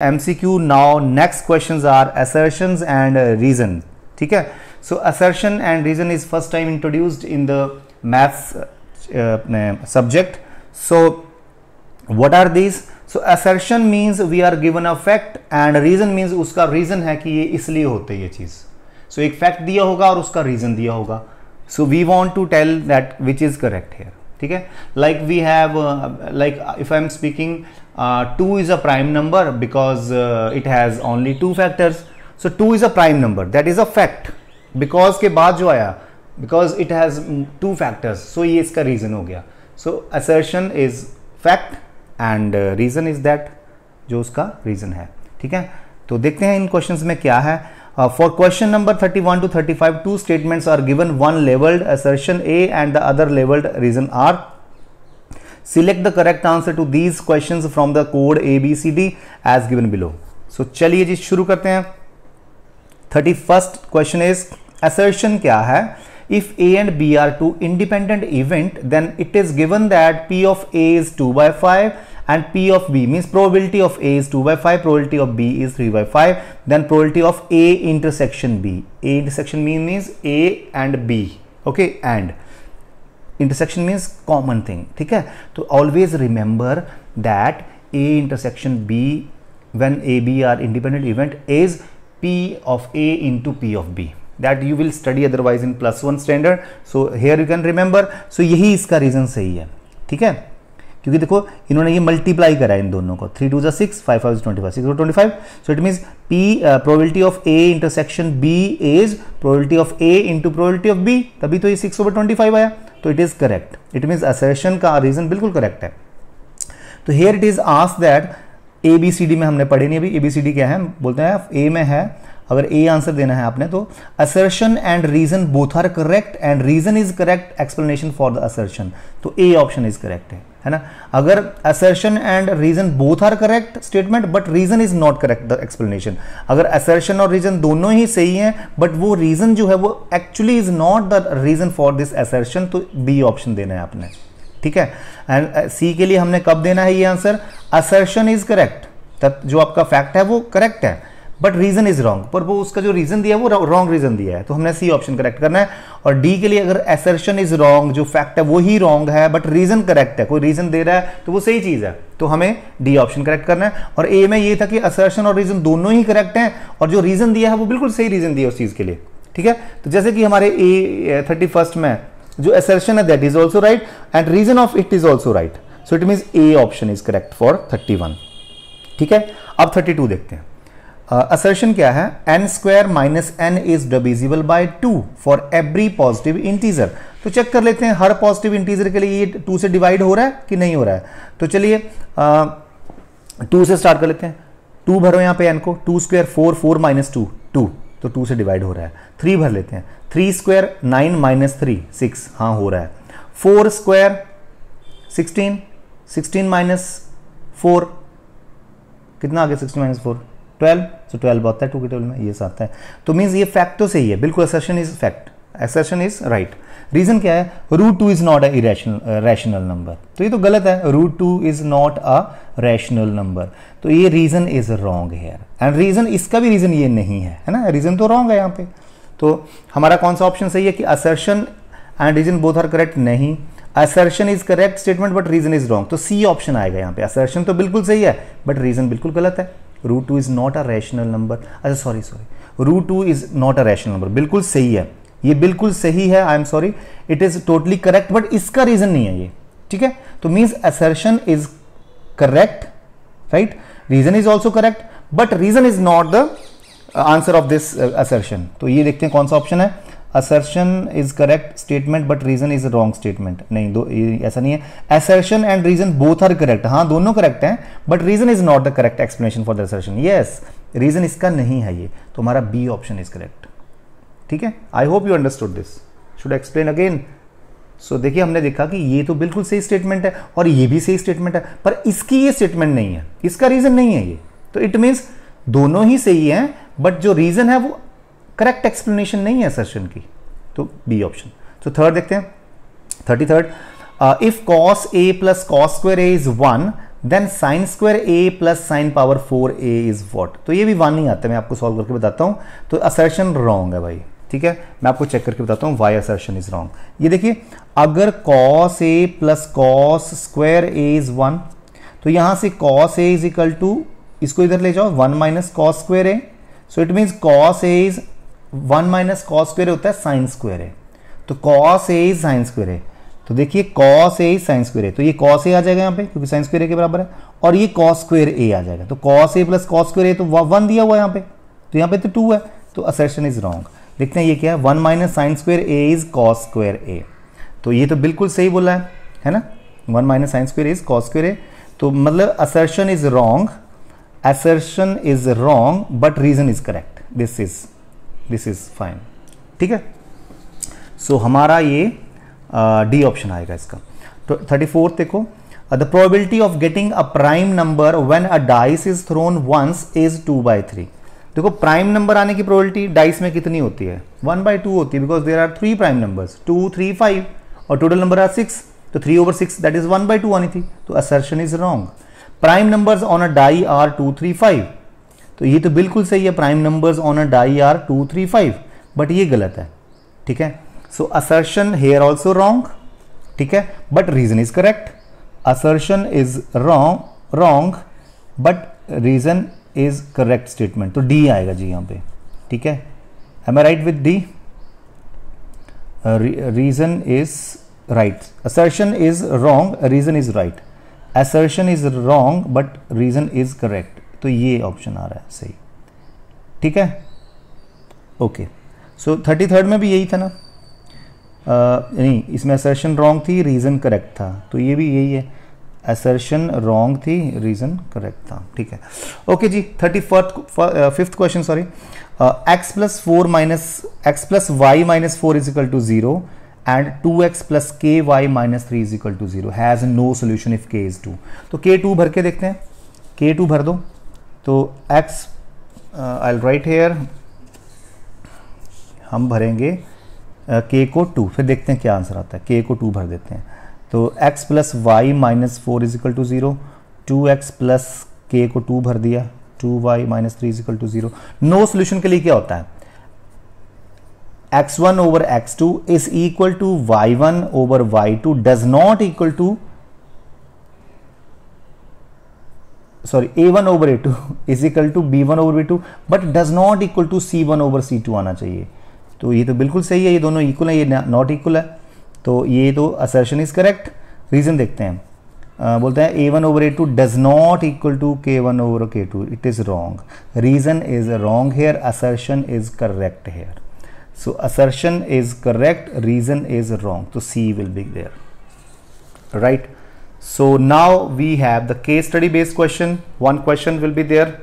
Now next questions are assertions and uh, reason ठीक है and reason is first time introduced in the maths uh, uh, subject so what are these so assertion means we are given a fact and reason means उसका reason है कि ये इसलिए होते ये चीज़ so एक fact दिया होगा और उसका reason दिया होगा so we want to tell that which is correct here ठीक है like we have uh, like if I am speaking two is a prime number because it has only two factors so two is a prime number that is a fact because के बाद जो आया because it has two factors so ये इसका reason हो गया so assertion is fact and reason is that जो उसका रीजन है ठीक है तो देखते हैं इन क्वेश्चन में क्या है for question number thirty one to thirty five two statements are given one labelled assertion A and the other labelled reason R select the correct answer to these questions from the code a b c d as given below so चलिए जी शुरू करते हैं thirty first question is assertion क्या है if a and b are two independent event then it is given that p of a is 2 by 5 and p of b means probability of a is 2 by 5 probability of b is 3 by 5 then probability of a intersection b a intersection means a and b okay and intersection means common thing ठीक है? तो always remember that A intersection B when a, b are independent event is p of a into p of b. That you will study otherwise in plus one standard. So, here you can remember. So, यही इसका reason सही है, ठीक है? क्योंकि देखो, इन्होंने ये मल्टीप्लाई करा इन दोनों को। Three two six five five twenty five six twenty five so it means P probability of A intersection B is probability of A into probability of B तभी तो ये सिक्स ओवर ट्वेंटी फाइव आया। तो it is correct it means assertion का reason बिल्कुल correct है। तो here it is as that A B C D में हमने पढ़े नहीं अभी। ए बी सी डी क्या है? बोलते हैं ए में है। अगर ए आंसर देना है आपने तो assertion and reason both are correct and reason is correct explanation for the assertion तो ए ऑप्शन इज़ करेक्ट है। है ना? अगर assertion and reason both are correct statement but reason is not correct the explanation अगर assertion और reason दोनों ही सही हैं बट वो रीजन जो है वो actually is not the reason for this assertion तो बी ऑप्शन देना है आपने। ठीक है? एंड सी uh, के लिए हमने कब देना है ये आंसर असर्शन इज़ करेक्ट तब जो आपका फैक्ट है वो करेक्ट है। बट रीजन इज़ रॉन्ग पर वो उसका जो रीजन दिया है, वो रॉन्ग रीजन दिया है। तो हमने सी ऑप्शन करेक्ट करना है। और डी के लिए अगर एसर्शन इज़ रॉन्ग जो फैक्ट है वो ही रॉन्ग है बट रीजन करेक्ट है, कोई रीजन दे रहा है तो वो सही चीज़ है। तो हमें डी ऑप्शन करेक्ट करना है। और ए में ये था कि असर्शन और रीजन दोनों ही करेक्ट हैं। और जो रीजन दिया है, वो बिल्कुल सही रीजन दिया उस चीज़ के लिए। ठीक है? तो जैसे कि हमारे ए थर्टी फ़र्स्ट में जो असर्शन है that is also right and reason of it is also right so it mean A option is correct for thirty one ठीक है? अब थर्टी टू देखते हैं। असर्शन uh, क्या है? N square minus N is divisible by two for every positive integer तो check कर लेते हैं हर पॉजिटिव इंटीजर के लिए ये टू से डिवाइड हो रहा है कि नहीं हो रहा है? तो चलिए टू uh, से स्टार्ट कर लेते हैं। टू भरो यहाँ पे एन को two square four four minus two two तो टू से डिवाइड हो रहा है। थ्री भर लेते हैं। Three square nine minus three six हाँ हो रहा है। Four square sixteen sixteen minus four कितना आ गया sixteen minus four twelve so twelve आता है टू के टेबल में ये आता है। तो मीन्स ये फैक्ट तो सही है, बिल्कुल assertion is fact assertion is right reason क्या है? Root two is not a irrational rational number तो ये तो गलत है root two is not a rational number तो ये reason is wrong here and reason इसका भी रीजन ये नहीं है है ना? रीजन तो रॉन्ग है यहाँ पे। तो हमारा कौन सा ऑप्शन सही है कि assertion and reason both are correct नहीं। Assertion is correct statement but reason is wrong तो सी ऑप्शन आएगा यहाँ पे। असर्शन तो बिल्कुल सही है बट रीजन बिल्कुल गलत है। Root two is not a rational number अच्छा sorry sorry root two is not a rational number बिल्कुल सही है। ये बिल्कुल सही है I am sorry it is totally correct but इसका रीजन नहीं है ये। ठीक है? तो means assertion is correct right reason is also correct but reason is not the answer of this assertion तो ये देखते हैं कौन सा ऑप्शन है? Assertion is correct statement but reason is wrong statement नहीं, दो ऐसा नहीं है। Assertion and reason both are correct हाँ दोनों करेक्ट हैं but reason is not the correct explanation for the assertion yes reason इसका नहीं है ये। तो हमारा बी ऑप्शन इज़ करेक्ट ठीक है? I hope you understood this should explain again so देखिए, हमने देखा कि ये तो बिल्कुल सही स्टेटमेंट है, और ये भी सही स्टेटमेंट है, पर इसकी ये स्टेटमेंट नहीं है। इसका रीजन नहीं है ये। तो इट मीन्स दोनों ही सही हैं बट जो रीजन है वो करेक्ट एक्सप्लेनेशन नहीं है सेशन की तो बी ऑप्शन तो थर्ड देखते हैं. Thirty third if cos A plus cos square A is one then sine square A plus sine power four A is what तो ये भी वन नहीं आता, मैं आपको सॉल्व करके बताता हूँ. तो असर्शन रॉन्ग है भाई, ठीक है? मैं आपको चेक करके बताता हूँ वाई असर्शन इज़ रॉन्ग ये देखिए, अगर cos A plus cos square A is one तो यहाँ से cos A is equal to इसको इधर ले जाओ one minus cos square A so it means cos A is one minus cos square होता है साइन स्क्वायर है। तो cos A is sine square A तो देखिए कॉस ए साइन स्क्वेयर है। तो ये कॉस ए आ जाएगा यहाँ पे, क्योंकि साइन स्क्वेयर ए के बराबर है। और ये कॉस स्क्वेयर ए आ जाएगा। तो cos A plus cos square A तो वन दिया हुआ है यहाँ पे। तो यहाँ पे तो टू है। तो असेशन इज़ रॉन्ग देखते हैं ये क्या है। One minus sine square A is cos square A. तो ये तो बिल्कुल सही बोला है। है ना? One minus sine square is cos square A. तो मतलब assertion is wrong assertion is wrong but reason is correct this is this is fine ठीक है? सो so, हमारा ये डी uh, ऑप्शन आएगा इसका। तो थर्टी फोर्थ देखो the probability of getting a prime number when a dice is thrown once is two by three देखो prime number आने की प्रोबेबिलिटी डाइस में कितनी होती है? वन बाई टू होती है because there are three prime numbers two three five और टोटल नंबर आर सिक्स तो three over six that is one by two आनी थी। तो assertion is wrong prime numbers on a die are two three five तो ये तो बिल्कुल सही है prime numbers on a die are two three five but ये गलत है, ठीक है? So assertion here also wrong ठीक है? But reason is correct assertion is wrong wrong but reason is correct statement तो डी आएगा जी यहाँ पे, ठीक है? Am I right with D reason is right assertion is wrong reason is right assertion is wrong but reason is correct तो ये option आ रहा है, सही। ठीक है? ओके सो थर्टी थर्ड में भी यही था ना? नहीं, इसमें असर्शन रॉन्ग थी रीज़न करेक्ट था। तो ये भी यही है। असर्शन रॉन्ग थी रीज़न करेक्ट था। ठीक है। Okay ji thirty fourth fifth question sorry x plus four minus x plus y minus four is equal to zero and two x plus k y minus three is equal to zero has no solution if k is two तो k टू भर के देखते हैं। के टू भर दो। तो एक्स आई राइट हेयर हम भरेंगे के को टू फिर देखते हैं क्या आंसर आता है। के को टू भर देते हैं। तो x plus y minus four is equal to zero two x plus k को टू भर दिया। Two y minus three is equal to zero no solution के लिए क्या होता है? X one over x two is equal to y one over y two does not equal to a two is equal to b one over b two but does not equal to c one over c two आना चाहिए। तो ये तो बिल्कुल सही है ये दोनों इक्वल है ये नॉट इक्वल है। तो ये तो असर्शन इज़ करेक्ट रीजन देखते हैं। आ, बोलते हैं a one over a two does not equal to k one over k two it is wrong reason is wrong here assertion is correct here so assertion is correct reason is wrong तो c will be there right so now we have the case study based question. One question will be there